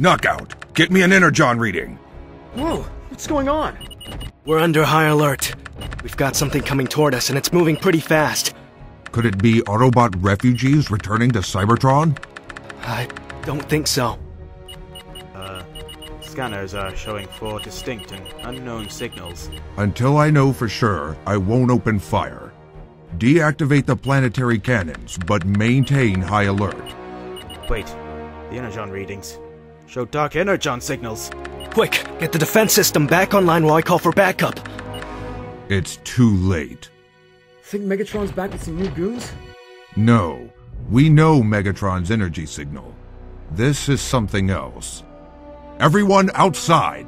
Knockout, get me an Energon reading. Whoa, what's going on? We're under high alert. We've got something coming toward us, and it's moving pretty fast. Could it be Autobot refugees returning to Cybertron? I don't think so. Uh, scanners are showing four distinct and unknown signals. Until I know for sure, I won't open fire. Deactivate the planetary cannons, but maintain high alert. Wait, the Energon readings show dark Energon signals. Quick, get the defense system back online while I call for backup. It's too late. Think Megatron's back with some new goons? No, we know Megatron's energy signal. This is something else. Everyone outside!